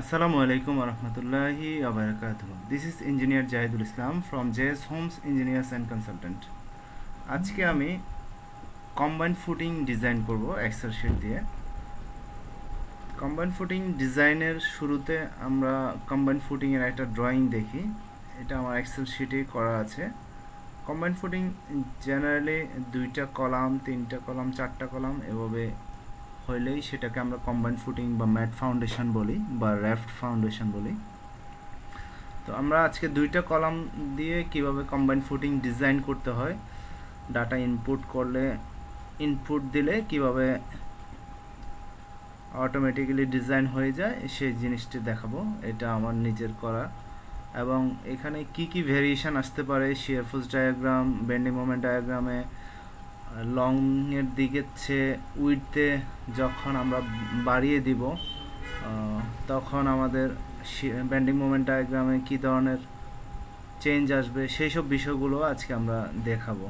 Assalamu alaikum warahmatullahi wabarakatuh. This is engineer Jahidul Islam from JS homes engineers and consultant আজকে আমি combine footing design করব excel sheet দিয়ে। Combine footing ডিজাইনের শুরুতে আমরা combine ফুটিংয়ের একটা ড্রয়িং দেখি। এটা আমার এক্সেল শিটে করা আছে। কম্বাইন ফুটিং জেনারেলি দুইটা কলাম, তিনটা কলাম, চারটা কলাম, এভাবে হইলেই সেটাকে আমরা কম্বাইন ফুটিং বা ম্যাট ফাউন্ডেশন বলি বা র্যাফট ফাউন্ডেশন বলি। তো আমরা আজকে দুইটা কলাম দিয়ে কীভাবে কম্বাইন ফুটিং ডিজাইন করতে হয় ডাটা ইনপুট করলে ইনপুট দিলে কীভাবে অটোমেটিক্যালি ডিজাইন হয়ে যায়, সেই জিনিসটি দেখাবো। এটা আমার নিজের করা। এবং এখানে কি কি ভেরিয়েশন আসতে পারে shear force diagram bending moment ডায়াগ্রামে লং এর দিকে চেয়ে উইডতে যখন আমরা বাড়িয়ে দিব তখন আমাদের ব্যান্ডিং মোমেন্ট ডায়াগ্রামে কী ধরনের চেঞ্জ আসবে, সেই সব বিষয়গুলো আজকে আমরা দেখাবো।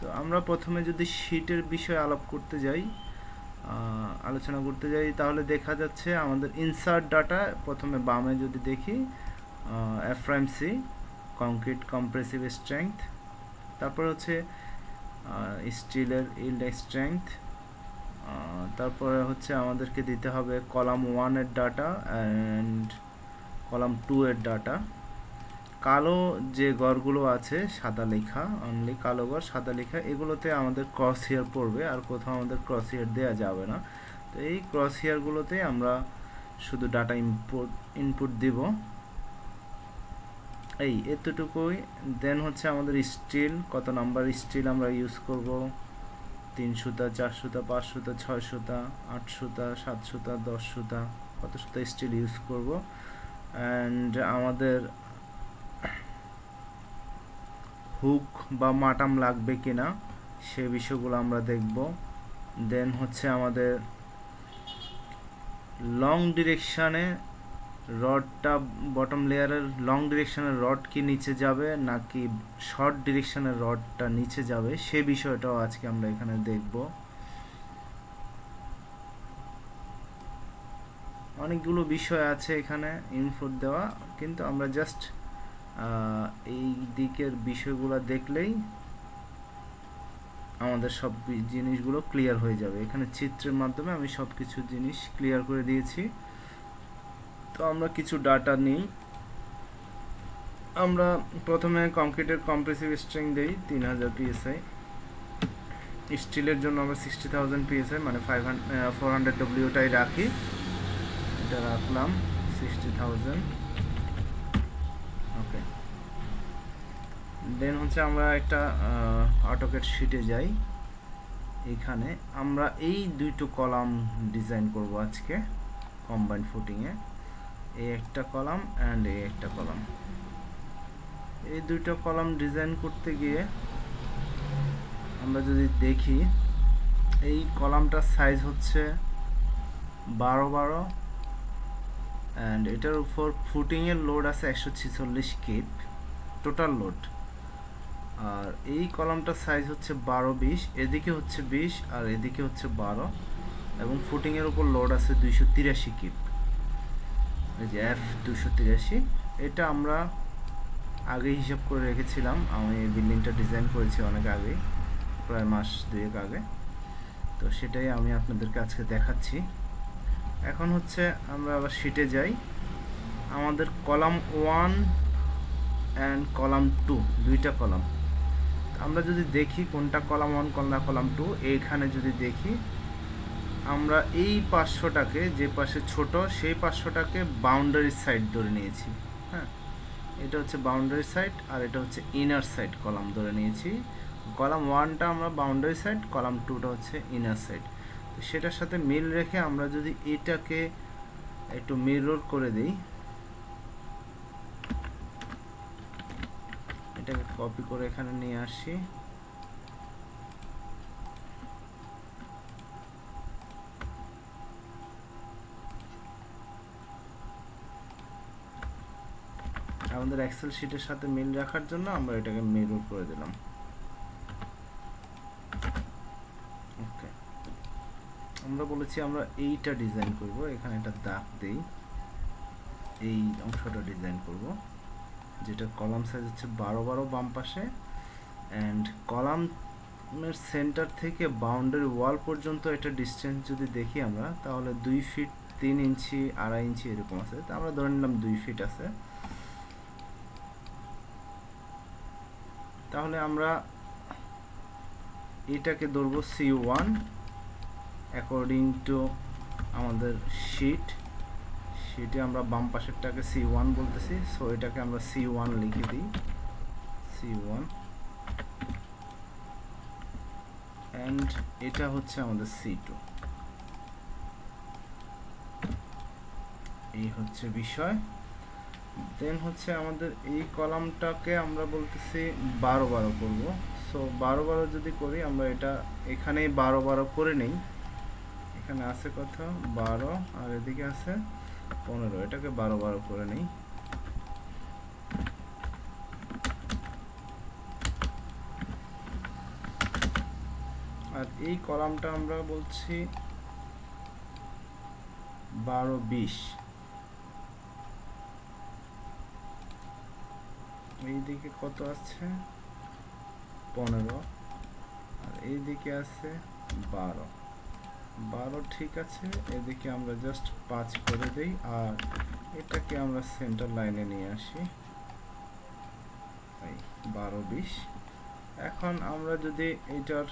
তো আমরা প্রথমে যদি শীটের বিষয়ে আলাপ করতে যাই আলোচনা করতে যাই, তাহলে দেখা যাচ্ছে আমাদের ইনসার্ট ডাটা প্রথমে বামে যদি দেখি এফ্রাইমসি কংক্রিট কম্প্রেসিভ স্ট্রেংথ তারপর হচ্ছে স্টিলের ইল্ড স্ট্রেংথ। তারপরে হচ্ছে আমাদেরকে দিতে হবে কলাম ওয়ানের ডাটা অ্যান্ড কলাম টু এর ডাটা। কালো যে গড়গুলো আছে, সাদা লেখা অনলি কালো গড়, সাদা লেখা, এগুলোতে আমাদের ক্রস হেয়ার পড়বে, আর কোথাও আমাদের ক্রস হেয়ার দেওয়া যাবে না। তো এই ক্রস হেয়ারগুলোতে আমরা শুধু ডাটা ইনপুট ইনপুট দিব। এই এতটুকুই। দেন হচ্ছে আমাদের স্টিল কত নাম্বার স্টিল আমরা ইউজ করব? তিন সুতা, চার সুতা, পাঁচ সুতা, ছয় সুতা, আট সুতা, সাত সুতা, দশ সুতা, কত সুতা স্টিল ইউজ করব? অ্যান্ড আমাদের হুক বা মাটাম লাগবে কিনা, সে বিষয়গুলো আমরা দেখব। দেন হচ্ছে আমাদের লং ডিরেকশানে রডটা বটম লেয়ারের লং ডিরেকশনের রড কি নিচে যাবে নাকি শর্ট ডিরেকশনের রডটা নিচে যাবে? সে বিষয়টাও আজকে আমরা এখানে দেখব। অনেকগুলো বিষয় আছে এখানে ইনপুট দেওয়া, কিন্তু আমরা জাস্ট এই দিকের বিষয়গুলো দেখলেই আমাদের সব জিনিসগুলো ক্লিয়ার হয়ে যাবে। এখানে চিত্রের মাধ্যমে আমি সব কিছু জিনিস ক্লিয়ার করে দিয়েছি। তো আমরা কিছু ডাটা নিই। আমরা প্রথমে কংক্রিটের কম্প্রেসিভ স্ট্রিং দিই, তিন হাজার পিএসআই স্টিলের জন্য আমরা সিক্সটি থাউজেন্ড পিএসআই মানে ফাইভ হান্ড্রেড ফোর হান্ড্রেড ডব্লিউটাই রাখি। এটা রাখলাম সিক্সটি থাউজেন্ড ওকে দেন হচ্ছে আমরা একটা অটোকেট শিটে যাই। এখানে আমরা এই দুইটো কলাম ডিজাইন করব আজকে কম্বাইন্ড ফুটিংয়ে এই একটা কলাম অ্যান্ড এই একটা কলাম। এই দুইটা কলাম ডিজাইন করতে গিয়ে আমরা যদি দেখি, এই কলামটার সাইজ হচ্ছে বারো বারো অ্যান্ড এটার উপর ফুটিংয়ের লোড আছে একশো ছিচল্লিশ কিপ টোটাল লোড আর এই কলামটার সাইজ হচ্ছে বারো বিশ, এদিকে হচ্ছে বিশ আর এদিকে হচ্ছে বারো এবং ফুটিংয়ের উপর লোড আছে দুইশো তিরাশি কিপ এই যে এফ দুশো তিরাশি, এটা আমরা আগে হিসাব করে রেখেছিলাম। আমি বিল্ডিংটা ডিজাইন করেছি অনেক আগে প্রায় মাস দুয়েক আগে। তো সেটাই আমি আপনাদেরকে আজকে দেখাচ্ছি। এখন হচ্ছে আমরা আবার শিটে যাই। আমাদের column one and column two দুইটা কলাম। আমরা যদি দেখি কোনটা কলাম ওয়ান কোনটা কলাম টু এইখানে যদি দেখি আমরা এই পাঁচশোটাকে যে পাশে ছোট, সেই পাঁচশোটাকে বাউন্ডারি সাইড ধরে নিয়েছি। হ্যাঁ? এটা হচ্ছে বাউন্ডারি সাইড আর এটা হচ্ছে ইনার সাইড কলাম ধরে নিয়েছি। কলাম ওয়ানটা আমরা বাউন্ডারি সাইড কলাম টুটা হচ্ছে ইনার সাইড তো সেটার সাথে মিল রেখে আমরা যদি এটাকে একটু মিরর করে দিই, এটাকে কপি করে এখানে নিয়ে আসি। আমাদের এক্সেল শিটের সাথে মিল রাখার জন্য আমরা এটাকে মিরর করে দিলাম। ওকে আমরা বলেছি আমরা এইটা ডিজাইন করব, এখানে একটা দাগ দেই। এই অংশটা ডিজাইন করব, যেটা কলাম সাইজ হচ্ছে বারো বারো বাম পাশে। অ্যান্ড কলামের সেন্টার থেকে বাউন্ডারি ওয়াল পর্যন্ত এটা ডিস্টেন্স যদি দেখি আমরা, তাহলে দুই ফিট তিন ইঞ্চি, আড়াই ইঞ্চি এরকম আছে। তা আমরা ধরে নিলাম দুই ফিট আছে। তাহলে আমরা এটাকে ধরবো সি ওয়ান অ্যাকর্ডিং টু আমাদের শিট শিটে আমরা বাম পাশেরটাকে সি ওয়ান বলতেছি সো এটাকে আমরা সি ওয়ান লিখে দিই। সি ওয়ান অ্যান্ড এটা হচ্ছে আমাদের সি টু এই হচ্ছে বিষয়। দেন হচ্ছে আমাদের এই কলামটাকে আমরা বলতেছি বারো বারো করব। সো বারো বারো যদি করি, আমরা এটা এখানেই বারো বারো করে নেই। এখানে আছে কত? বারো, আর এদিকে আছে পনেরো। এটাকে বারো বারো করে নেই। আর এই কলামটা আমরা বলছি বারো বিশ। এইদিকে কত আছে? পনেরো। আর এইদিকে আছে বারো। বারো ঠিক আছে, এদিকে আমরা জাস্ট পাঁচ করে দেই, আর এটাকে আমরা সেন্টার লাইনে নিয়ে আসি। এই বারো বিশ। এখন আমরা যদি এটার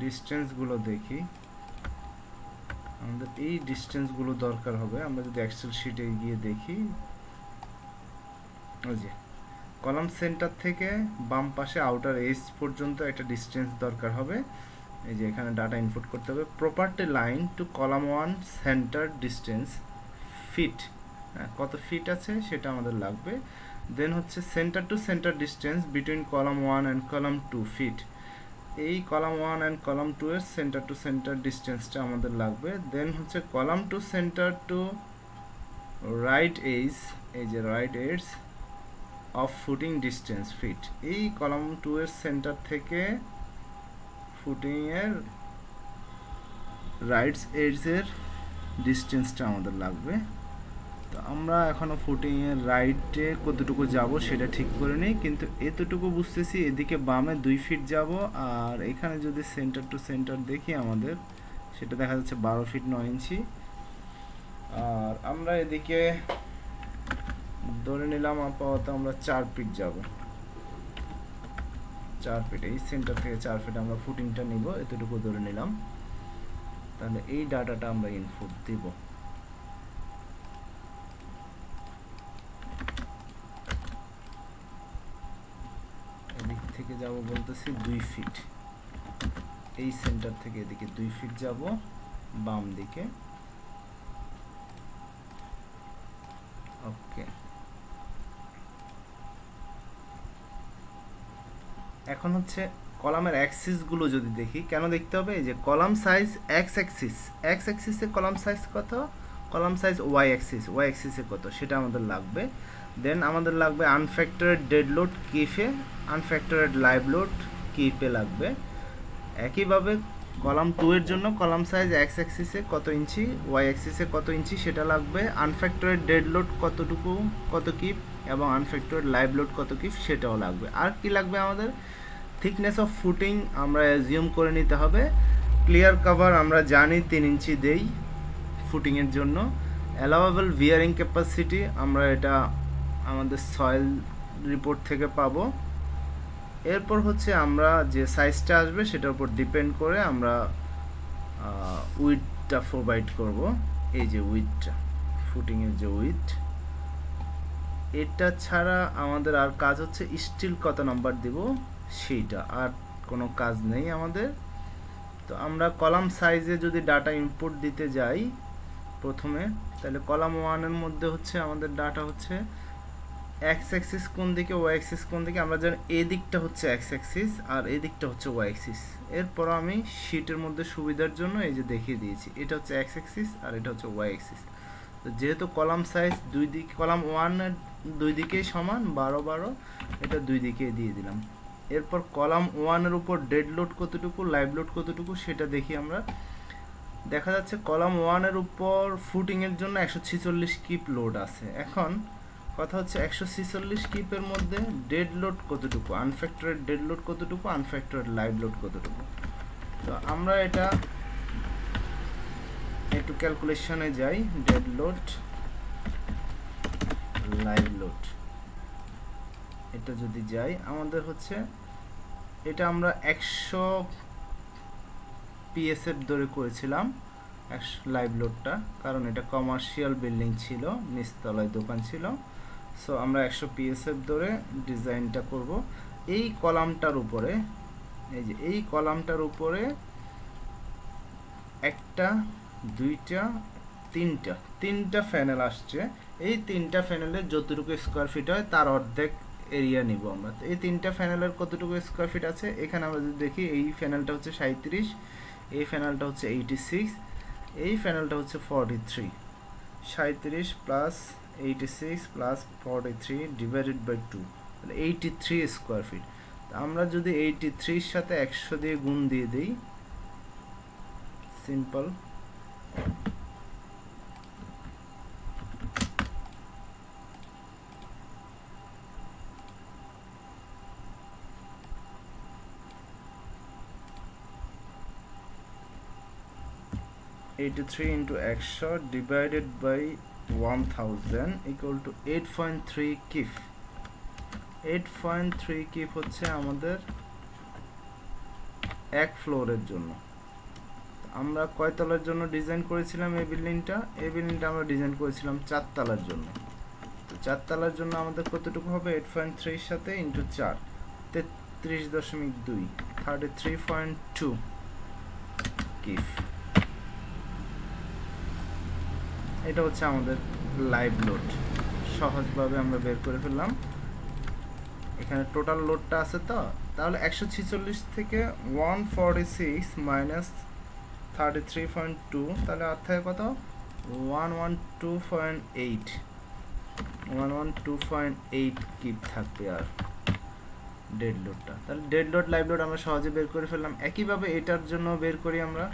ডিস্টেন্সগুলো দেখি, আমাদের এই ডিস্টেন্সগুলো দরকার হবে। আমরা যদি এক্সেল শিটে গিয়ে দেখি ওই যে, কলাম সেন্টার থেকে বাম পাশে আউটার এজ পর্যন্ত একটা ডিস্টেন্স দরকার হবে। এই যে এখানে ডাটা ইনপুট করতে হবে। Property line to column one centre distance feet কত ফিট আছে সেটা আমাদের লাগবে। দেন হচ্ছে centre to centre distance between column one and column two feet এই column one and column two এর সেন্টার টু সেন্টার ডিস্টেন্সটা আমাদের লাগবে। দেন হচ্ছে column two centre to right edge এই যে right edge of footing distance feet এই column two এর সেন্টার থেকে ফুটিং এর রাইটস এজের ডিস্টেন্সটা আমাদের লাগবে। তো আমরা এখনও ফুটিং এর রাইটে কতটুকু যাব সেটা ঠিক করে নিই, কিন্তু এতটুকু বুঝতেছি এদিকে বামে দুই ফিট যাব, আর এখানে যদি সেন্টার টু সেন্টার দেখি আমাদের, সেটা দেখা যাচ্ছে বারো ফিট নয় ইঞ্চি। আর আমরা এদিকে ধরে নিলাম আপাতত আমরা চার ফিট যাব। চার ফিট এই সেন্টার থেকে চার ফিট আমরা ফুটিংটা নিব, এতটুকু ধরে নিলাম। তাহলে এই ডাটাটা আমরা ইনপুট দিব। এদিক থেকে যাব বলতেছি দুই ফিট এই সেন্টার থেকে এদিকে দুই ফিট যাব বাম দিকে এখন হচ্ছে কলামের অ্যাক্সিসগুলো যদি দেখি, কেন দেখতে হবে? যে column size X axis X অ্যাক্সিসে column size কত? Column size Y axis Y অ্যাক্সিসে কত? সেটা আমাদের লাগবে। দেন আমাদের লাগবে আনফ্যাক্টরেড ডেড লোড কিফে আনফ্যাক্টরেড লাইভ লোড কিপে লাগবে। একইভাবে কলাম টু এর জন্য কলাম সাইজ এক্স অ্যাক্সিসে কত ইঞ্চি ওয়াই অ্যাক্সিসে কত ইঞ্চি, সেটা লাগবে। আনফ্যাক্টরেড ডেড লোড কতটুকু, কত কিপ এবং আনফ্যাক্টরেড লাইভ লোড কত কিপ সেটাও লাগবে। আর কি লাগবে আমাদের? থিকনেস অফ ফুটিং আমরা অ্যাজিউম করে নিতে হবে। ক্লিয়ার কভার আমরা জানি তিন ইঞ্চি দেই ফুটিংয়ের জন্য। অ্যালাওয়েবল ভিয়ারিং ক্যাপাসিটি আমরা এটা আমাদের সয়েল রিপোর্ট থেকে পাবো। এরপর হচ্ছে আমরা যে সাইজটা আসবে সেটার উপর ডিপেন্ড করে আমরা উইথটা প্রোভাইড করব। এই যে উইথটা ফুটিংয়ের যে উইথ এটা ছাড়া আমাদের আর কাজ হচ্ছে স্টিল কত নাম্বার দিব? সেইটা। আর কোনো কাজ নেই আমাদের। তো আমরা কলাম সাইজে যদি ডাটা ইনপুট দিতে যাই প্রথমে, তাহলে কলাম ওয়ানের মধ্যে হচ্ছে আমাদের ডাটা হচ্ছে এক্স অ্যাক্সিস কোন দিকে ওয়াই অ্যাক্সিস কোন দিকে, আমরা জানি এই দিকটা হচ্ছে এক্স অ্যাক্সিস আর এই দিকটা হচ্ছে ওয়াই অ্যাক্সিস এরপর আমি শিটের মধ্যে সুবিধার জন্য এই যে দেখিয়ে দিয়েছি, এটা হচ্ছে এক্স অ্যাক্সিস আর এটা হচ্ছে ওয়াই অ্যাক্সিস তো যেহেতু কলাম সাইজ দুই দিক, কলাম ওয়ানের দুই দিকেই সমান, বারো বারো, এটা দুই দিকে দিয়ে দিলাম। এরপর কলাম ওয়ানের উপর ডেড লোড কতটুকু লাইভ লোড কতটুকু, সেটা দেখি আমরা। দেখা যাচ্ছে কলাম ওয়ানের উপর ফুটিংয়ের জন্য একশো ছিচল্লিশ কিপ লোড আছে। এখন কথা হচ্ছে একশো ছিচল্লিশ কিপের মধ্যে ডেড লোড কতটুকু আনফ্যাক্টরেড ডেড লোড কতটুকু আনফ্যাক্টরেড লাইভ লোড কতটুকু। তো আমরা এটা একটু ক্যালকুলেশনে যাই ডেড লোড লাইভ লোড। এটা যদি যাই, আমাদের হচ্ছে, এটা আমরা একশো পিএসএফ ধরে করেছিলাম লাইভ লোডটা, কারণ এটা কমার্শিয়াল বিল্ডিং ছিল, নিচতলায় দোকান ছিল। সো আমরা একশো পিএসএফ ধরে ডিজাইনটা করব। এই কলামটার উপরে, এই যে, এই কলামটার উপরে একটা, দুইটা, তিনটা তিনটা ফ্যানেল আসছে। এই তিনটা ফ্যানেলের যতটুকু স্কোয়ার ফিট হয়, তার অর্ধেক এরিয়া নিব আমরা। তো এই তিনটা ফ্যানেলের কতটুকু স্কোয়ার ফিট আছে? এখানে আমরা যদি দেখি, এই ফ্যানেলটা হচ্ছে সাঁত্রিশ এই ফ্যানেলটা হচ্ছে এইটি সিক্স এই ফ্যানেলটা হচ্ছে ফর্টি থ্রি সাঁত্রিশ plus eighty six plus forty three divided by two তাহলে এইটি থ্রি স্কোয়ার ফিট আমরা যদি এইটি থ্রির সাথে একশো দিয়ে গুণ দিয়ে দিই সিম্পল এইটি থ্রি ইন্টু একশো divided by one thousand equal to eight point three kip eight point three kip হচ্ছে আমাদের এক ফ্লোরের জন্য। আমরা কয়তলার জন্য ডিজাইন করেছিলাম এই বিল্ডিংটা এই বিল্ডিংটা আমরা ডিজাইন করেছিলাম চারতলার জন্য। তো চারতলার জন্য আমাদের কতটুকু হবে? এইট পয়েন্ট থ্রির সাথে ইন্টু চার। তেত্রিশ দশমিক দুই thirty three point two kip এটা হচ্ছে আমাদের লাইভ লোড সহজভাবে আমরা বের করে ফেললাম। এখানে টোটাল লোডটা আছে তো? তাহলে একশো ছিচল্লিশ থেকে one forty six minus thirty three point two তাহলে অর্থাৎ কত? One one two point eight one one two point eight kip থাকবে আর ডেড লোডটা তাহলে ডেড লোড লাইভ লোড আমরা সহজে বের করে ফেললাম। একইভাবে এটার জন্য বের করি আমরা।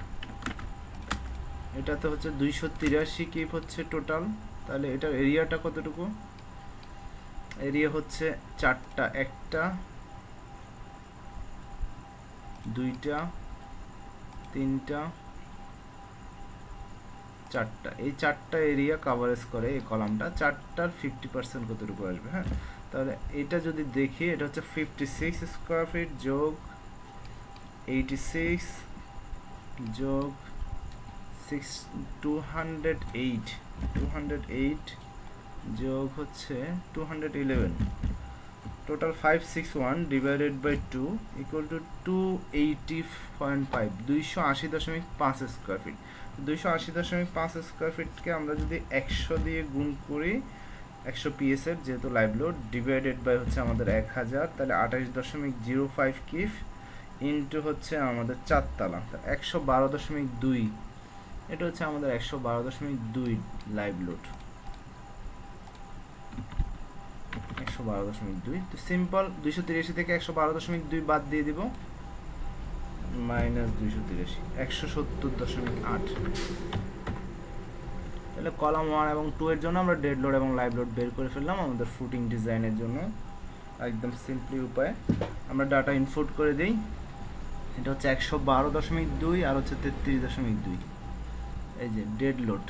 এটাতে হচ্ছে দুইশো তিরাশি কিপ হচ্ছে টোটাল তাহলে এটার এরিয়াটা কতটুকু? এরিয়া হচ্ছে চারটা, একটা, দুইটা, তিনটা, চারটা। এই চারটা এরিয়া কাভারেজ করে এই কলামটা চারটার ফিফটি পার্সেন্ট কতটুকু আসবে হ্যাঁ? তাহলে এটা যদি দেখি, এটা হচ্ছে ফিফটি সিক্স স্কোয়ার ফিট যোগ এইটি সিক্স যোগ six two hundred eight two hundred eight যোগ হচ্ছে two hundred eleven total five six one divided by two equal to two eighty point five দুইশো আশি দশমিক পাঁচ স্কোয়ার ফিট দুইশো আশি দশমিক পাঁচ স্কোয়ার ফিটকে আমরা যদি একশো দিয়ে গুণ করি, একশো পিএসএফ যেহেতু লাইভ লোড ডিভাইডেড বাই হচ্ছে আমাদের এক হাজার, তাহলে আঠাশ দশমিক জিরো ফাইভ কিফ ইন্টু হচ্ছে আমাদের চারতলা একশো বারো দশমিক দুই এটা হচ্ছে আমাদের একশো বারো দশমিক দুই লাইভ লোড একশো বারো দশমিক দুই। তো সিম্পল দুইশো তিরাশি থেকে একশো বারো দশমিক দুই বাদ দিয়ে দিব। মাইনাস দুইশো তিরাশি, একশো সত্তর দশমিক আট। তাহলে কলাম ওয়ান এবং টু এর জন্য আমরা ডেড লোড এবং লাইভ লোড বের করে ফেললাম আমাদের ফুটিং ডিজাইনের জন্য। একদম সিম্পলি উপায়। আমরা ডাটা ইনপুট করে দিই। এটা হচ্ছে একশো বারো দশমিক দুই আর হচ্ছে তেত্রিশ দশমিক দুই। এই যে ডেড লোড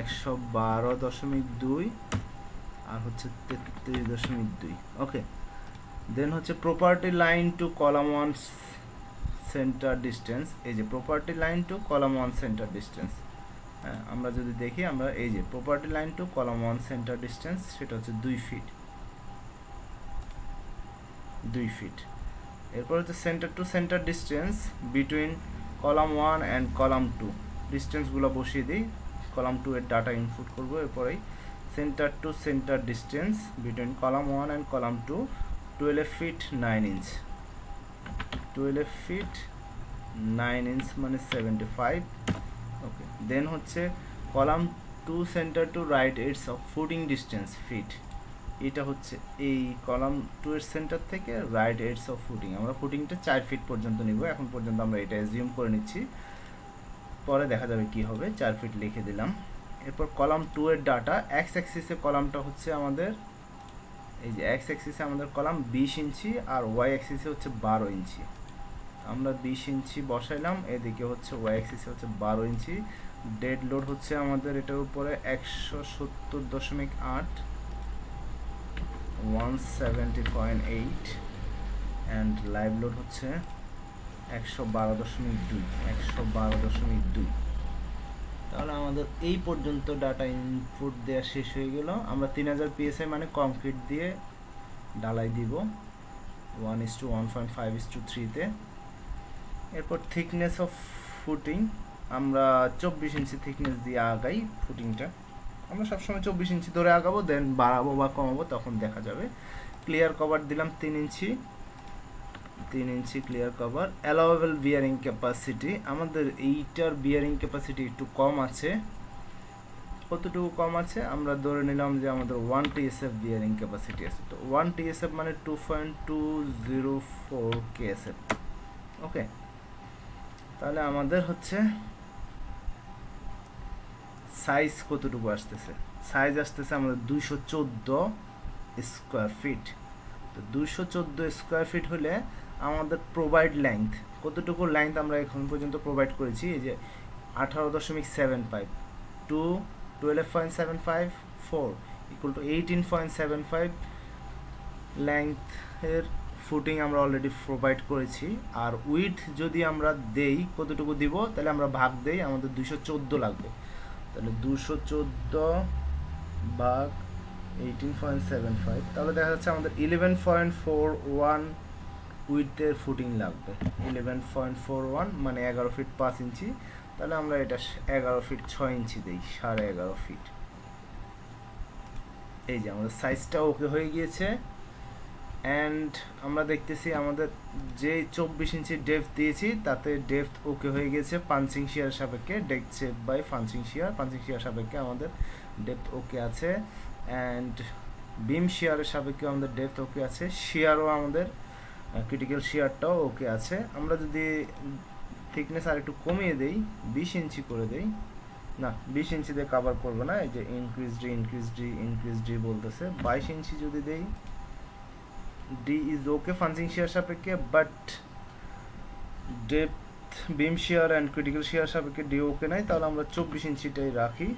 একশো বারো দশমিক দুই আর হচ্ছে তেত্রিশ দশমিক দুই। ওকে দেন হচ্ছে property line to column one centre distance এই যে property line to column one centre distance হ্যাঁ আমরা যদি দেখি, আমরা এই যে property line to column one centre distance সেটা হচ্ছে দুই ফিট দুই ফিট এরপর হচ্ছে centre to centre distance between column one and column two ডিস্টেন্সগুলো বসিয়ে দিই। কলাম টু এর ডাটা ইনপুট করব, এরপরেই centre to centre distance between column one and column two twelve feet nine inch twelve feet nine inch মানে seventy five okay then হচ্ছে column two centre to right edge of footing distance feet এটা হচ্ছে এই column two এর centre থেকে right ads of footing আমরা ফুটিংটা চার ফিট পর্যন্ত নিব, এখন পর্যন্ত আমরা এটা এজিউম করে নিচ্ছি। পরে দেখা যাবে কি হবে, চার ফিট লিখে দিলাম। এরপর কলাম টু এর ডাটা এক্স অ্যাক্সিসে কলামটা হচ্ছে আমাদের, এই যে এক্স অ্যাক্সিসে আমাদের কলাম বিশ ইঞ্চি আর ওয়াই অ্যাক্সিসে হচ্ছে বারো ইঞ্চি। আমরা বিশ ইঞ্চি বসাইলাম, এদিকে হচ্ছে ওয়াই অ্যাক্সিসে হচ্ছে বারো ইঞ্চি। ডেড লোড হচ্ছে আমাদের এটার উপরে একশো সত্তর দশমিক আট one seventy point eight and live load হচ্ছে একশো বারো দশমিক দুই, একশো বারো দশমিক দুই। তাহলে আমাদের এই পর্যন্ত ডাটা ইনপুট দেওয়া শেষ হয়ে গেল। আমরা তিন হাজার পিএসআই মানে কংক্রিট দিয়ে ডালাই দিব। One is to one point five is to থ্রিতে এরপর থিকনেস অফ ফুটিং আমরা চব্বিশ ইঞ্চি থিকনেস দিয়ে আগাই ফুটিংটা আমরা সবসময় চব্বিশ ইঞ্চি ধরে আগাবো দেন বাড়াবো বা কমাবো, তখন দেখা যাবে। ক্লিয়ার কভার দিলাম তিন ইঞ্চি। তিন ইঞ্চি clear cover allowable bearing capacity আমাদের এইটার বিয়ারিং ক্যাপাসিটি একটু কম আছে। কতটুকু কম আছে? আমরা ধরে নিলাম যে আমাদের ওয়ান টিএসএফ বিয়ারিং ক্যাপাসিটি আছে। তো ওয়ান টিএসএফ মানে two point two zero four KSF okay তাহলে আমাদের হচ্ছে সাইজ কতটুকু আসতেছে? সাইজ আসতেছে আমাদের দুইশো চোদ্দ স্কোয়ার ফিট তো দুইশো চোদ্দ স্কোয়ার ফিট হলে আমাদের প্রোভাইড লেংথ কতটুকু লেংথ আমরা এখন পর্যন্ত প্রোভাইড করেছি? এই যে আঠারো দশমিক seven five two twelve point seven five four equal to eighteen point seven five লেংথের footing আমরা অলরেডি প্রোভাইড করেছি। আর উইথ যদি আমরা দেই, কতটুকু দিব? তাহলে আমরা ভাগ দেই, আমাদের দুশো চোদ্দ লাগবে। তাহলে দুশো চোদ্দ ভাগ এইটিন পয়েন্ট সেভেন ফাইভ তাহলে দেখা যাচ্ছে আমাদের ইলেভেন পয়েন্ট ফোর ওয়ান উইথের ফুটিং লাগবে। ইলেভেন পয়েন্ট ফোর ওয়ান মানে এগারো ফিট পাঁচ ইঞ্চি। তাহলে আমরা এটা এগারো ফিট ছয় ইঞ্চি দিই, সাড়ে এগারো ফিট এই যে আমাদের সাইজটা ওকে হয়ে গিয়েছে। অ্যান্ড আমরা দেখতেছি আমাদের যে চব্বিশ ইঞ্চি ডেপথ দিয়েছি, তাতে ডেপথ ওকে হয়ে গেছে পাঞ্চিং শিয়ার সাপেক্ষে ডেক চেপ by punching shear punching shear সাপেক্ষে আমাদের ডেপথ ওকে আছে। অ্যান্ড বিম শিয়ারের সাপেক্ষে আমাদের ডেপথ ওকে আছে। শিয়ারও আমাদের ক্রিটিক্যাল শিয়ারটাও ওকে আছে। আমরা যদি থিকনেস আর একটু কমিয়ে দেই, বিশ ইঞ্চি করে দেই, না, বিশ ইঞ্চি দিয়ে কাভার করব না, এই যে increase D increase D increase D বলতেছে। বাইশ ইঞ্চি যদি দেই D is okay punching shear সাপেক্ষে but depth beam shear and critical shear সাপেক্ষে ডি ওকে নাই, তাহলে আমরা চব্বিশ ইঞ্চিটাই রাখি।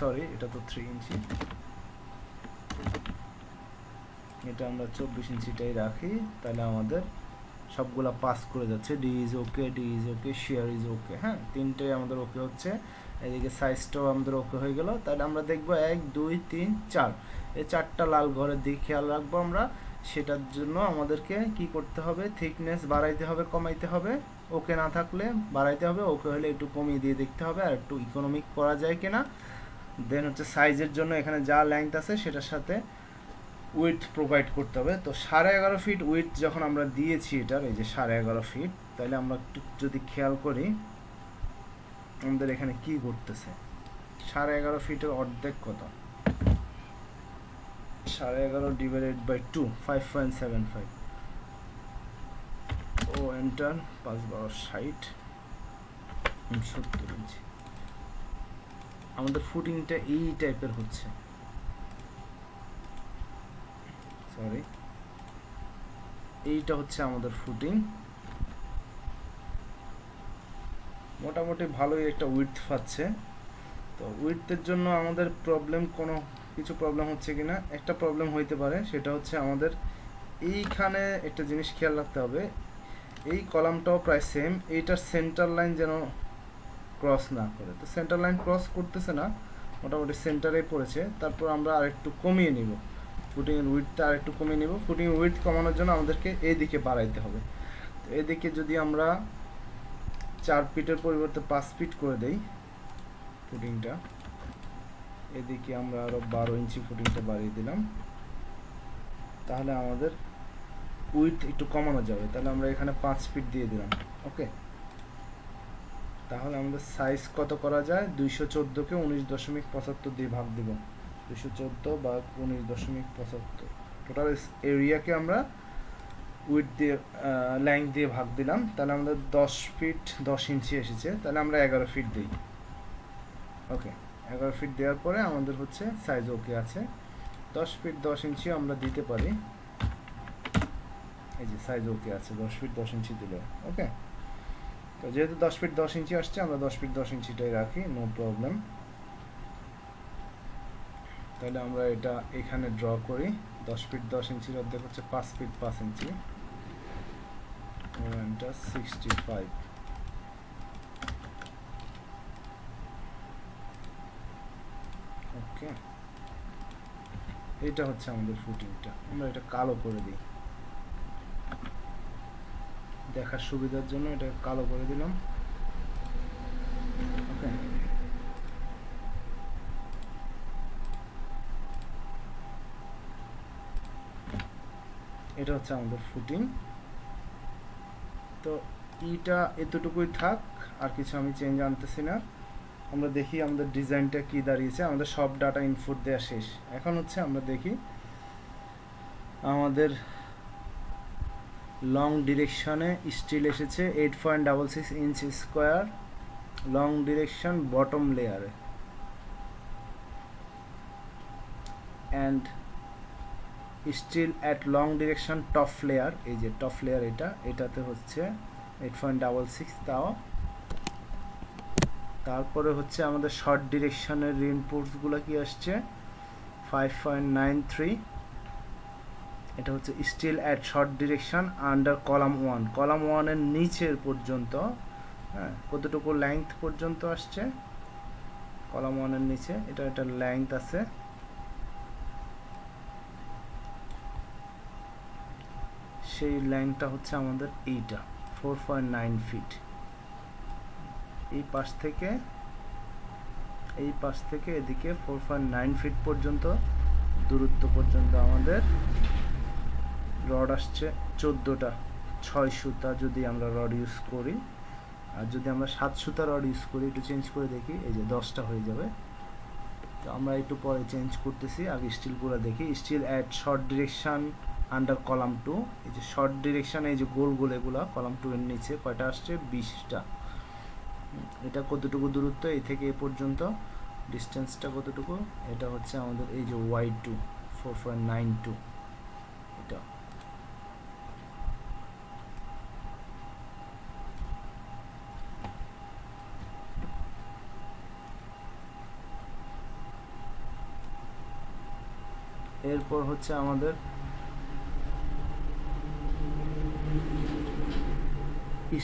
সরি এটা তো থ্রি ইঞ্চি। এটা আমরা চব্বিশ ইঞ্চিটাই রাখি, তাহলে আমাদের সবগুলা পাস করে যাচ্ছে। D is okay D is okay shear is okay হ্যাঁ? তিনটেই আমাদের ওকে হচ্ছে। এদিকে সাইজটাও আমাদের ওকে হয়ে গেল। তাহলে আমরা দেখব এক, দুই, তিন, চার। এই চারটা লাল ঘরের দিকে খেয়াল রাখব আমরা। সেটার জন্য আমাদেরকে কি করতে হবে? থিকনেস বাড়াইতে হবে, কমাইতে হবে। ওকে না থাকলে বাড়াইতে হবে। ওকে হলে একটু কমিয়ে দিয়ে দেখতে হবে আর একটু ইকোনমিক করা যায় কিনা। দেন হচ্ছে সাইজের জন্য এখানে যা লেংথ আছে সেটার সাথে উইথ প্রোভাইড করতে হবে। তো সাড়ে এগারো ফিট উইথ যখন আমরা দিয়েছি এটার, এই যে সাড়ে এগারো ফিট তাহলে আমরা একটু যদি খেয়াল করি, আমাদের এখানে কি ঘটতেছে? সাড়ে এগারো ফিটের অর্ধেক কত? সাড়ে এগারো divided by two five point seven five O enter পাঁচ বারো ষাট সত্তর ইঞ্চি। আমাদের ফুটিংটা এই টাইপের হচ্ছে। সরি এইটা হচ্ছে আমাদের ফুটিং মোটামুটি ভালোই একটা উইথ পাচ্ছে। তো উইথের জন্য আমাদের প্রবলেম কোনো, কিছু প্রবলেম হচ্ছে কিনা? একটা প্রবলেম হইতে পারে, সেটা হচ্ছে আমাদের এইখানে একটা জিনিস খেয়াল রাখতে হবে। এই কলামটাও প্রায় সেম এইটার সেন্টার লাইন যেন ক্রস না করে। তো সেন্টার লাইন ক্রস করতেছে না, মোটামুটি সেন্টারে পড়েছে। তারপর আমরা আরেকটু কমিয়ে নিব। ফুটিংয়ের উইথটা আরেকটু কমিয়ে নিব। ফুটিংয়ের উইথ কমানোর জন্য আমাদেরকে এই দিকে বাড়াইতে হবে। তো এদিকে যদি আমরা চার ফিটের পরিবর্তে পাঁচ ফিট করে দেই ফুটিংটা এদিকে আমরা আরও বারো ইঞ্চি ফুটিংটা বাড়িয়ে দিলাম। তাহলে আমাদের উইথ একটু কমানো যাবে। তাহলে আমরা এখানে পাঁচ ফিট দিয়ে দিলাম। ওকে তাহলে আমাদের সাইজ কত করা যায়? দুইশো চোদ্দোকে উনিশ দশমিক পঁচাত্তর দিয়ে ভাগ দিব। দুশো চোদ্দ বা উনিশ দশমিক পঁচাত্তর। টোটাল এরিয়াকে আমরা উইথ দিয়ে লেন্থ দিয়ে ভাগ দিলাম, তাহলে আমাদের দশ ফিট দশ ইঞ্চি এসেছে, তাহলে আমরা এগারো ফিট দিই। ওকে এগারো ফিট দেওয়ার পরে আমাদের হচ্ছে সাইজ ওকে আছে। দশ ফিট দশ ইঞ্চি আমরা দিতে পারি। এই যে সাইজ ওকে আছে, দশ ফিট দশ ইঞ্চি দিলে। ওকে তো যেহেতু দশ ফিট দশ ইঞ্চি আসছে, আমরা দশ ফিট দশ ইঞ্চিটাই রাখি নো প্রবলেম তাহলে আমরা এটা এখানে ড্র করি। দশ ফিট দশ ইঞ্চির অর্ধেক হচ্ছে পাঁচ ফিট পাঁচ ইঞ্চি ফাইভ ওকে এটা হচ্ছে আমাদের ফুটিংটা আমরা এটা কালো করে দিই। দেখার সুবিধার জন্য এটা কালো করে দিলাম। এটা হচ্ছে আমাদের ফুটিং তো ইটা এতটুকুই থাক, আর কিছু আমি চেঞ্জ আনতেছি না। আমরা দেখি আমাদের ডিজাইনটা কি দাঁড়িয়েছে। আমাদের সব ডাটা ইনপুট দেওয়া শেষ। এখন হচ্ছে আমরা দেখি আমাদের লং ডিরেকশনে স্টিল এসেছে eight point double six inch square long direction bottom লেয়ারে and steel at long direction top layer এই যে টপ লেয়ার এটা, এটাতে হচ্ছে এইট পয়েন্ট ডাবল সিক্স তাও। তারপরে হচ্ছে আমাদের শর্ট ডিরেকশনের রিনপোর্টসগুলো কি আসছে? ফাইভ পয়েন্ট নাইন থ্রি এটা হচ্ছে steel at short direction under column one column ওয়ানের নিচের পর্যন্ত হ্যাঁ কতটুকু লেংথ পর্যন্ত আসছে? কলাম ওয়ানের নিচে, এটা একটা লেংথ আছে। সেই লাইনটা হচ্ছে আমাদের এইটা ফোর পয়েন্ট নাইন ফিট এই পাশ থেকে, এই পাশ থেকে এদিকে ফোর পয়েন্ট নাইন ফিট পর্যন্ত, দূরত্ব পর্যন্ত আমাদের রড আসছে চোদ্দোটা, ছয় সুতা যদি আমরা রড ইউজ করি। আর যদি আমরা সাত সুতা রড ইউজ করি, একটু চেঞ্জ করে দেখি, এই যে দশটা হয়ে যাবে। তো আমরা একটু পরে চেঞ্জ করতেছি, আগে স্টিলগুলো দেখি। Steel at short direction under column two এই যে শর্ট ডিরেকশন এই যে গোল গোল, এগুলো কলাম টু এর নিচে কয়টা আসছে? বিশটা। এটা কতটুকু দূরত্ব? এই থেকে এ পর্যন্ত। ডিস্টেন্সটা কতটুকু? এটা হচ্ছে আমাদের এই যে Y two four point nine two এটা। এরপর হচ্ছে আমাদের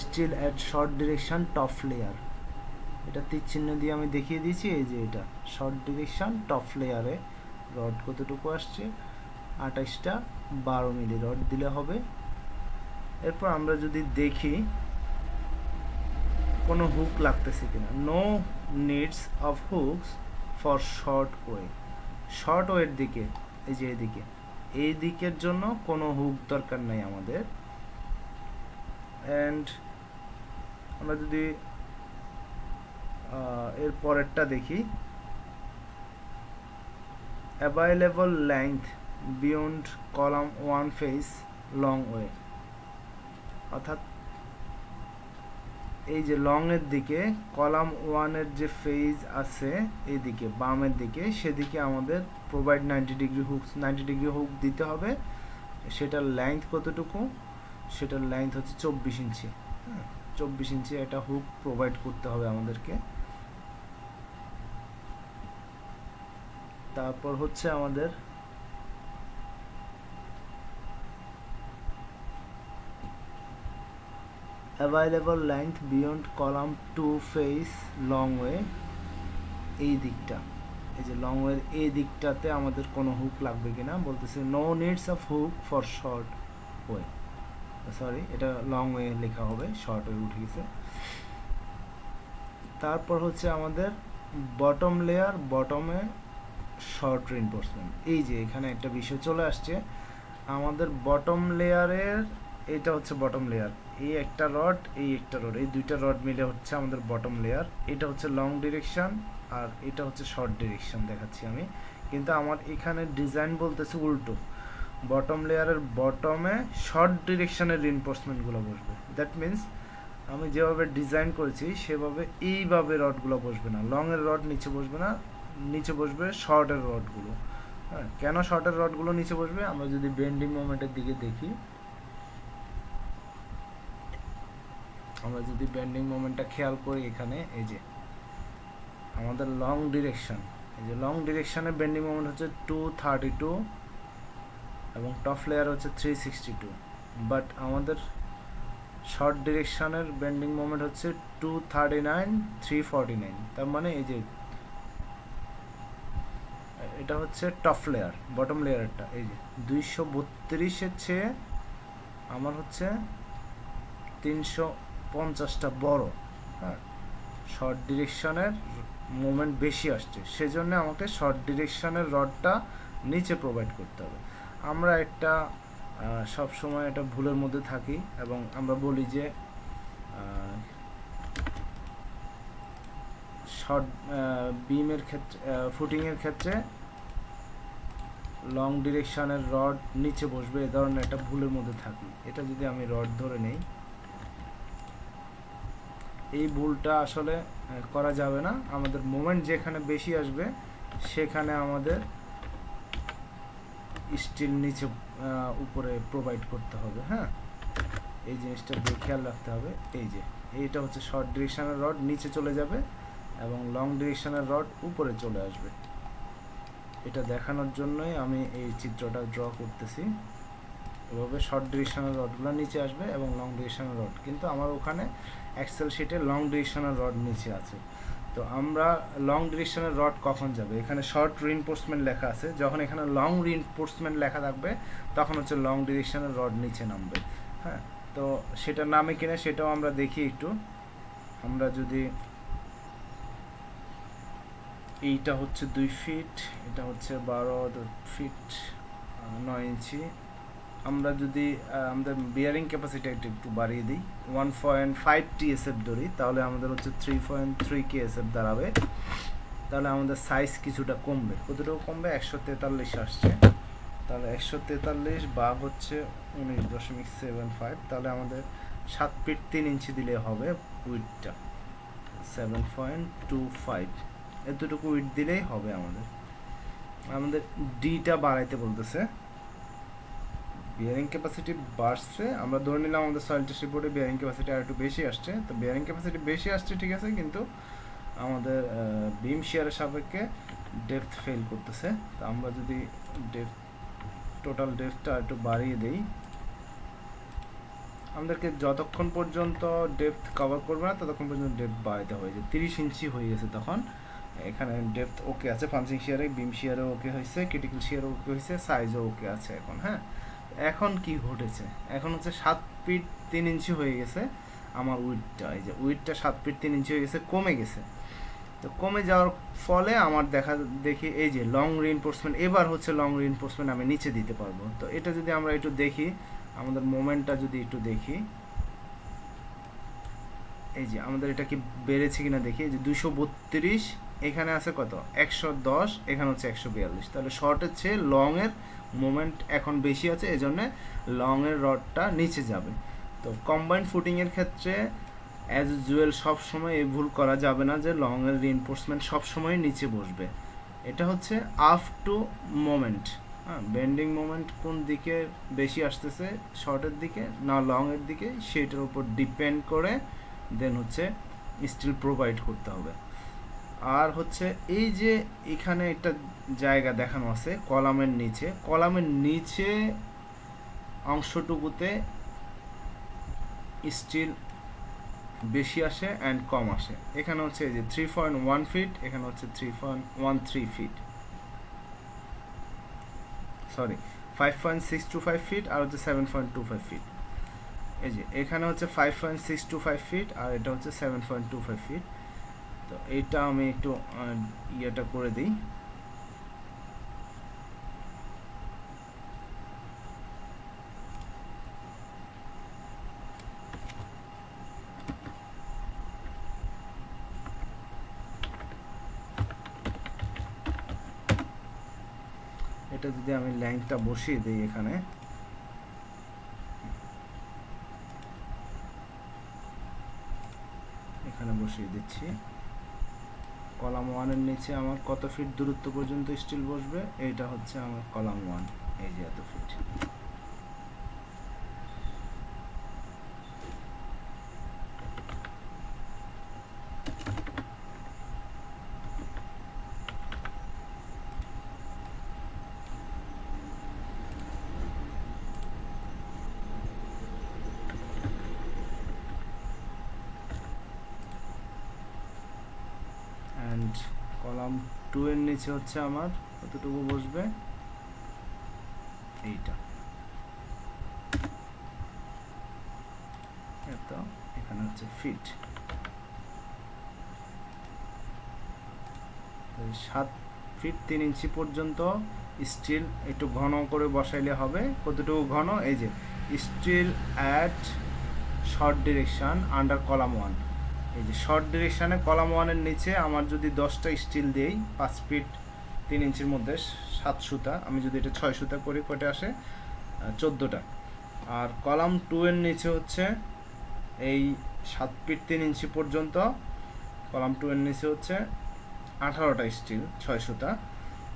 steel at short direction top layer এটা তীর চিহ্ন দিয়ে আমি দেখিয়ে দিয়েছি, এই যে এটা শর্ট ডিরেকশন টপ লেয়ারে রড কতটুকু আসছে? আঠাশটা বারো মিলি রড দিলে হবে। এরপর আমরা যদি দেখি, কোনো হুক লাগতেছে কিনা। No needs of hooks for short way short ওয়ের দিকে, এই যে এদিকে। এই দিকের জন্য কোনো হুক দরকার নাই আমাদের। অ্যান্ড আমরা যদি এর পরেরটা দেখি। Available length beyond column one face long way অর্থাৎ এই যে লং এর দিকে কলাম ওয়ানের যে ফেজ আছে এদিকে, বামের দিকে, সেদিকে আমাদের provide ninety degree hook ninety degree hook দিতে হবে। সেটার লেংথ কতটুকু? সেটার লেন্থ হচ্ছে চব্বিশ ইঞ্চি। হ্যাঁ চব্বিশ ইঞ্চি একটা হুক প্রোভাইড করতে হবে আমাদেরকে। তারপর হচ্ছে আমাদের available length beyond column two face long way এই দিকটা। এই যে লং ওয়ের এই দিকটাতে আমাদের কোনো হুক লাগবে কিনা, বলতেছে no needs of hook for short way sorry এটা লং ওয়ে লেখা হবে শর্ট ওয়ে উঠে গেছে। তারপর হচ্ছে আমাদের বটম লেয়ার বটমে শর্ট রিনফোর্সমেন্ট এই যে, এখানে একটা বিষয় চলে আসছে। আমাদের বটম লেয়ারের এটা হচ্ছে বটম লেয়ার এই একটা রড এই একটা রড এই দুইটা রড মিলে হচ্ছে আমাদের বটম লেয়ার এটা হচ্ছে লং ডিরেকশন আর এটা হচ্ছে শর্ট ডিরেকশন দেখাচ্ছি আমি। কিন্তু আমার এখানে ডিজাইন বলতেছে উল্টো। বটম লেয়ারের বটমে শর্ট ডিরেকশনের রিনফোর্সমেন্টগুলো বসবে। দ্যাট মিন্স আমি যেভাবে ডিজাইন করেছি, সেভাবে এইভাবে রডগুলো বসবে না। লংয়ের রড নিচে বসবে না, নিচে বসবে শর্টের রডগুলো হ্যাঁ কেন শর্টের রডগুলো নিচে বসবে? আমরা যদি বেন্ডিং মোমেন্টের দিকে দেখি, আমরা যদি বেন্ডিং মোমেন্টটা খেয়াল করি এখানে, এই যে আমাদের লং ডিরেকশন এই যে লং ডিরেকশনের বেন্ডিং মোমেন্ট হচ্ছে টু থার্টি টু এবং টপ লেয়ার হচ্ছে থ্রি সিক্সটি টু বাট আমাদের শর্ট ডিরেকশনের বেন্ডিং মোমেন্ট হচ্ছে two thirty nine three forty nine তার মানে এই যে, এটা হচ্ছে টপ লেয়ার বটম লেয়ারটা এই যে দুইশো বত্রিশের চেয়ে আমার হচ্ছে তিনশো পঞ্চাশটা বড়। হ্যাঁ শর্ট ডিরেকশনের মুভমেন্ট বেশি আসছে। সেজন্য আমাকে শর্ট ডিরেকশনের রডটা নিচে প্রোভাইড করতে হবে। আমরা একটা সব সময় একটা ভুলের মধ্যে থাকি এবং আমরা বলি যে শর্ট বিমের ক্ষেত্রে ফুটিংয়ের ক্ষেত্রে লং ডিরেকশনের রড নিচে বসবে, এ ধরনের একটা ভুলের মধ্যে থাকি। এটা যদি আমি রড ধরে নেই, এই ভুলটা আসলে করা যাবে না। আমাদের মোমেন্ট যেখানে বেশি আসবে, সেখানে আমাদের স্টিল নিচে উপরে প্রোভাইড করতে হবে হ্যাঁ? এই জিনিসটা খেয়াল রাখতে হবে। এই যে, এইটা হচ্ছে শর্ট ডিরেকশনের রড নিচে চলে যাবে এবং লং ডিরেকশনের রড উপরে চলে আসবে। এটা দেখানোর জন্যই আমি এই চিত্রটা ড্র করতেছি। এভাবে শর্ট ডিরেকশনের রডগুলো নিচে আসবে এবং লং ডিরেকশনের রড কিন্তু আমার ওখানে এক্সেল শিটে লং ডিরেকশনের রড নিচে আছে। তো আমরা লং ডিরেকশনের রড কখন যাবে? এখানে শর্ট রিনফোর্সমেন্ট লেখা আছে। যখন এখানে লং রিনফোর্সমেন্ট লেখা থাকবে, তখন হচ্ছে লং ডিরেকশনের রড নিচে নামবে। হ্যাঁ? তো সেটা নামে কিনা সেটাও আমরা দেখি একটু। আমরা যদি এইটা হচ্ছে দুই ফিট এটা হচ্ছে বারো ফিট নয় ইঞ্চি। আমরা যদি আমাদের বিয়ারিং ক্যাপাসিটি একটু বাড়িয়ে দিই one point five T TSF ধরি, তাহলে আমাদের হচ্ছে three point three K KSF দাঁড়াবে। তাহলে আমাদের সাইজ কিছুটা কমবে। কতটুকু কমবে? একশো তেতাল্লিশ আসছে। তাহলে একশো তেতাল্লিশ বা হচ্ছে উনিশ দশমিক সেভেন ফাইভ তাহলে আমাদের সাত ফিট তিন ইঞ্চি দিলে হবে উইডটা সেভেন পয়েন্ট টু ফাইভ এতটুকু উইথ দিলেই হবে আমাদের। আমাদের ডিটা বাড়াইতে বলতেছে। বিয়ারিং ক্যাপাসিটি বাড়ছে, আমরা ধরে নিলাম আমাদের সয়েল টেস্ট রিপোর্টে বিয়ারিং ক্যাপাসিটি আর একটু বেশি আসছে, তো বিয়ারিং ক্যাপাসিটি বেশি আসছে, ঠিক আছে, কিন্তু আমাদের বিম শেয়ারের সাপেক্ষে ডেপথ ফেল করতেছে, তো আমরা যদি ডেপথ টোটাল ডেপথটা একটু বাড়িয়ে দেই, আমাদেরকে যতক্ষণ পর্যন্ত ডেপথ কভার করবে না, ততক্ষণ পর্যন্ত ডেপথ বাড়াইতে হয়ে যায় তিরিশ ইঞ্চি হয়ে গেছে তখন, এখানে ডেপথ ওকে আছে পাঞ্চিং শেয়ারে বিম শেয়ারও ওকে হয়েছে ক্রিটিক্যাল শেয়ারও ওকে হয়েছে সাইজও ওকে আছে এখন হ্যাঁ? এখন কি ঘটেছে? এখন হচ্ছে সাত ফিট তিন ইঞ্চি হয়ে গেছে আমার উইডটা। এই যে উইডটা সাত ফিট তিন ইঞ্চি হয়ে গেছে, কমে গেছে। তো কমে যাওয়ার ফলে আমার দেখা দেখি এই যে লং রিনফোর্সমেন্ট এবার হচ্ছে লং রিনফোর্সমেন্ট আমি নিচে দিতে পারব। তো এটা যদি আমরা একটু দেখি, আমাদের মোমেন্টটা যদি একটু দেখি। এই যে আমাদের এটা কি বেড়েছে কিনা দেখি। যে দুশো বত্রিশ, এখানে আছে কত? একশো দশ, এখানে হচ্ছে একশো বিয়াল্লিশ। তাহলে শর্টের চেয়ে লংয়ের মোমেন্ট এখন বেশি আছে এই জন্যে লংয়ের রডটা নিচে যাবে। তো কম্বাইন্ড ফুটিংয়ের ক্ষেত্রে অ্যাজ ইউজুয়াল সবসময় এই ভুল করা যাবে না যে লংয়ের রিনফোর্সমেন্ট সবসময় নিচে বসবে। এটা হচ্ছে আফ টু মোমেন্ট হ্যাঁ বেন্ডিং মোমেন্ট কোন দিকে বেশি আসতেছে শর্টের দিকে না লংয়ের দিকে, সেটার উপর ডিপেন্ড করে দেন হচ্ছে স্টিল প্রোভাইড করতে হবে। আর হচ্ছে এই যে এখানে একটা জায়গা দেখানো আছে, কলামের নিচে। কলামের নিচে অংশটুকুতে স্টিল বেশি আসে অ্যান্ড কম আসে। এখানে হচ্ছে এই যে থ্রি পয়েন্ট ওয়ান ফিট এখানে হচ্ছে three point one three feet sorry five point six two five feet আর হচ্ছে seven point two five feet এই যে, এখানে হচ্ছে five point six two five feet আর এটা হচ্ছে seven point two five feet তো এইটা আমি একটু ইয়েটা করে দিই। এটা যদি আমি ল্যাংথটা বসিয়ে দিই এখানে। এখানে বসিয়ে দিচ্ছি। কলাম ওয়ানের নিচে আমার কত ফিট দূরত্ব পর্যন্ত স্টিল বসবে? এইটা হচ্ছে আমার কলাম ওয়ান এই যে এত ফিট অ্যান্ড কলাম টু এর নিচে হচ্ছে আমার, কতটুকু বসবে? এইটা। এত, এখানে হচ্ছে ফিট সাত ফিট তিন ইঞ্চি পর্যন্ত স্টিল একটু ঘন করে বসাইলে হবে। কতটুকু ঘন? এই যে steel at short direction under column one এই যে শর্ট ডিরেকশানে কলাম ওয়ানের নিচে আমার যদি দশটা স্টিল দেই, পাঁচ ফিট তিন ইঞ্চির মধ্যে, সাত সুতা, আমি যদি এটা ছয় সুতা করি কটে আসে? চোদ্দোটা। আর কলাম টু এর নিচে হচ্ছে এই সাত ফিট তিন ইঞ্চি পর্যন্ত কলাম টু এর নিচে হচ্ছে আঠারোটা স্টিল ছয় সুতা।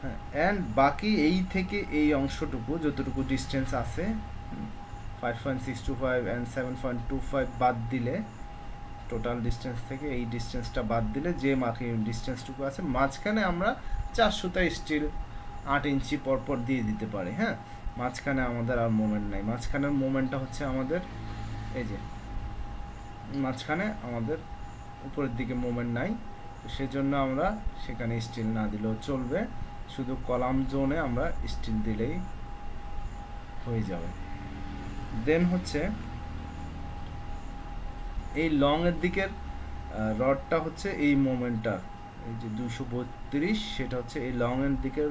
হ্যাঁ অ্যান্ড বাকি এই থেকে এই অংশটুকু, যতটুকু ডিস্টেন্স আছে five point six two five and seven point two five বাদ দিলে টোটাল ডিস্টেন্স থেকে এই ডিস্টেন্সটা বাদ দিলে যে মার্কিং ডিস্টেন্সটুকু আছে, মাঝখানে আমরা চার সুতা স্টিল আট ইঞ্চি পরপর দিয়ে দিতে পারি হ্যাঁ? মাঝখানে আমাদের আর মোমেন্ট নাই। মাঝখানের মোমেন্টটা হচ্ছে আমাদের, এই যে, মাঝখানে আমাদের উপরের দিকে মোমেন্ট নাই সেজন্য আমরা সেখানে স্টিল না দিলেও চলবে। শুধু কলাম জোনে আমরা স্টিল দিলেই হয়ে যাবে। দেন হচ্ছে এই লং এর দিকের রডটা হচ্ছে এই মোমেন্টটা। এই যে দুশো বত্রিশ, সেটা হচ্ছে এই লং এর দিকের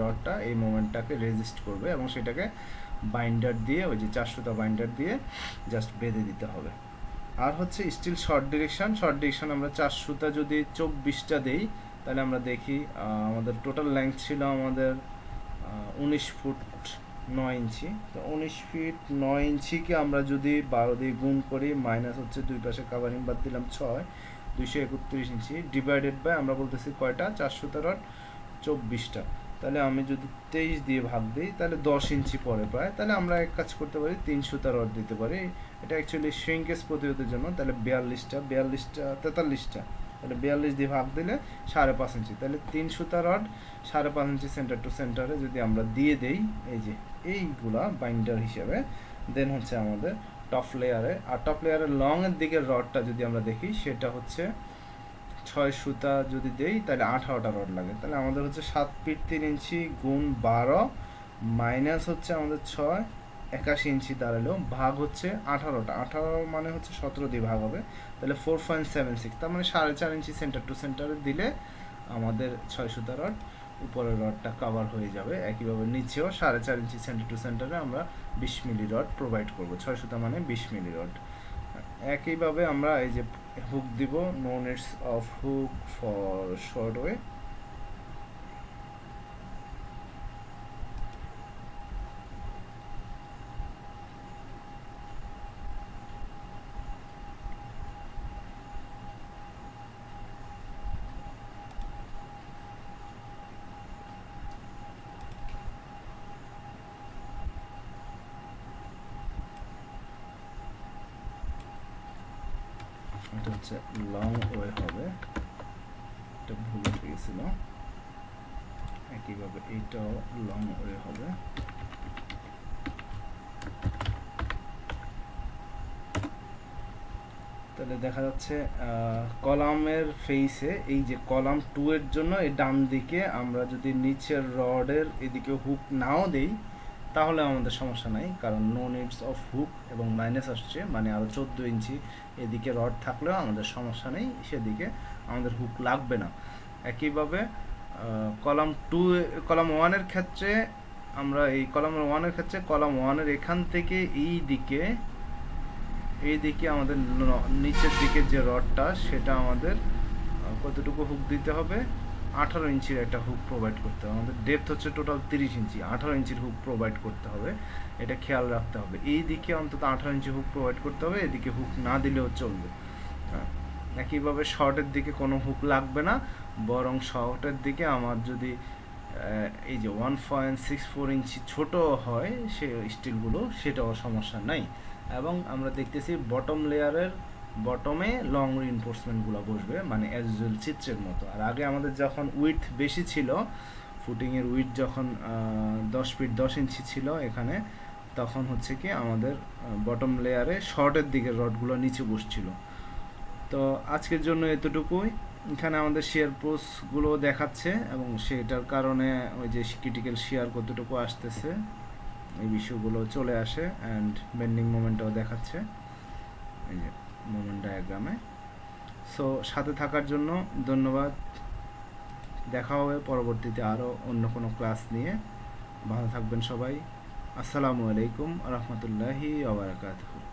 রডটা এই মোমেন্টটাকে রেজিস্ট করবে এবং সেটাকে বাইন্ডার দিয়ে, ওই যে চারশোটা বাইন্ডার দিয়ে জাস্ট বেঁধে দিতে হবে। আর হচ্ছে steel short direction short direction আমরা চারশোটা যদি চব্বিশটা দেই, তাহলে আমরা দেখি আমাদের টোটাল লেন্থ ছিল আমাদের উনিশ ফুট নয় ইঞ্চি। তো উনিশ ফিট নয় ইঞ্চিকে আমরা যদি বারো দিয়ে গুণ করি মাইনাস হচ্ছে দুই পাশে কাভারিং বাদ দিলাম ছয়, দুইশো একত্রিশ ইঞ্চি ডিভাইডেড বাই আমরা বলতেছি কয়টা? চারশো তেরোর চব্বিশটা। তাহলে আমি যদি তেইশ দিয়ে ভাগ দিই, তাহলে দশ ইঞ্চি পরে প্রায়। তাহলে আমরা এক কাজ করতে পারি, তিনশো রড দিতে পারি। এটা অ্যাকচুয়ালি শ্রিঙ্কেজ প্রতিরোধের জন্য, তাহলে বিয়াল্লিশটা বিয়াল্লিশটা, তেতাল্লিশটা। তাহলে বিয়াল্লিশ দিয়ে ভাগ দিলে সাড়ে পাঁচ ইঞ্চি। তাহলে তিন সুতা রড সাড়ে পাঁচ ইঞ্চি সেন্টার টু সেন্টারে যদি আমরা দিয়ে দেই, এই যে এইগুলা বাইন্ডার হিসেবে দেন হচ্ছে আমাদের টপ লেয়ারে আর টপ লেয়ারের লং এর দিকের রডটা যদি আমরা দেখি, সেটা হচ্ছে ছয় সুতা যদি দেই, তাহলে আঠারোটা রড লাগে। তাহলে আমাদের হচ্ছে সাত ফিট তিন ইঞ্চি গুণ বারো মাইনাস হচ্ছে আমাদের ছয় একাশি ইঞ্চি দাঁড়াল, ভাগ হচ্ছে আঠারোটা। আঠারো মানে হচ্ছে সতেরো দিয়ে ভাগ হবে। তাহলে ফোর পয়েন্ট সেভেন সিক্স তার মানে সাড়ে চার ইঞ্চি সেন্টার টু সেন্টারে দিলে আমাদের ছয় সুতা রড, উপরের রডটা কভার হয়ে যাবে। একইভাবে নিচেও সাড়ে চার ইঞ্চি সেন্টার টু সেন্টারে আমরা বিশ মিলি রড প্রোভাইড করব। ছয় সুতা মানে বিশ মিলি রড। একইভাবে আমরা এই যে হুক দিব no needs of hook for short way এটা হচ্ছে লং ওয়ে হবে। এটা ভুল হয়ে গেছিল। একইভাবে এইটাও লং ওয়ে হবে। তাহলে দেখা যাচ্ছে কলামের ফেসে এই যে কলাম টু এর জন্য এই ডান দিকে আমরা যদি নিচের রডের এদিকে হুক নাও দেই তাহলে আমাদের সমস্যা নাই, কারণ নো নিডস অফ হুক এবং মাইনাস আসছে মানে আরও চোদ্দ ইঞ্চি এদিকে রড থাকলেও আমাদের সমস্যা নেই, সেদিকে আমাদের হুক লাগবে না। একইভাবে কলাম টু কলাম ওয়ানের ক্ষেত্রে আমরা এই কলাম ওয়ানের ক্ষেত্রে কলাম ওয়ানের এখান থেকে এই দিকে এই দিকে আমাদের নিচের দিকে যে রডটা সেটা আমাদের কতটুকু হুক দিতে হবে? আঠারো ইঞ্চির একটা হুক প্রোভাইড করতে হবে। আমাদের ডেপথ হচ্ছে টোটাল তিরিশ ইঞ্চি। আঠারো ইঞ্চির হুক প্রোভাইড করতে হবে। এটা খেয়াল রাখতে হবে। এই দিকে অন্তত আঠারো ইঞ্চি হুক প্রোভাইড করতে হবে, এদিকে হুক না দিলেও চলবে। হ্যাঁ একইভাবে শর্টের দিকে কোনো হুক লাগবে না। বরং শর্টের দিকে আমার যদি এই যে one point six four inch ছোট হয় সে স্টিলগুলো সেটাও সমস্যা নাই। এবং আমরা দেখতেছি বটম লেয়ারের বটমে লং রিনফোর্সমেন্টগুলো বসবে মানে অ্যাজ চিত্রের মতো। আর আগে আমাদের যখন উইথ বেশি ছিল ফুটিংয়ের উইথ যখন দশ ফিট দশ ইঞ্চি ছিল এখানে, তখন হচ্ছে কি আমাদের বটম লেয়ারে শর্টের দিকের রডগুলো নিচে বসছিল। তো আজকের জন্য এতটুকুই। এখানে আমাদের শেয়ার পোস্টগুলো দেখাচ্ছে এবং সেটার কারণে ওই যে ক্রিটিক্যাল শেয়ার কতটুকু আসতেছে, এই বিষয়গুলো চলে আসে অ্যান্ড বেন্ডিং মোমেন্টটাও দেখাচ্ছে। এই যে। মোমেন্ট ডায়াগ্রামে সো সাথে থাকার জন্য ধন্যবাদ। দেখা হবে পরবর্তীতে আরও অন্য কোনো ক্লাস নিয়ে। ভালো থাকবেন সবাই। আসসালামু আলাইকুম রহমতুল্লাহি আবরকাতহ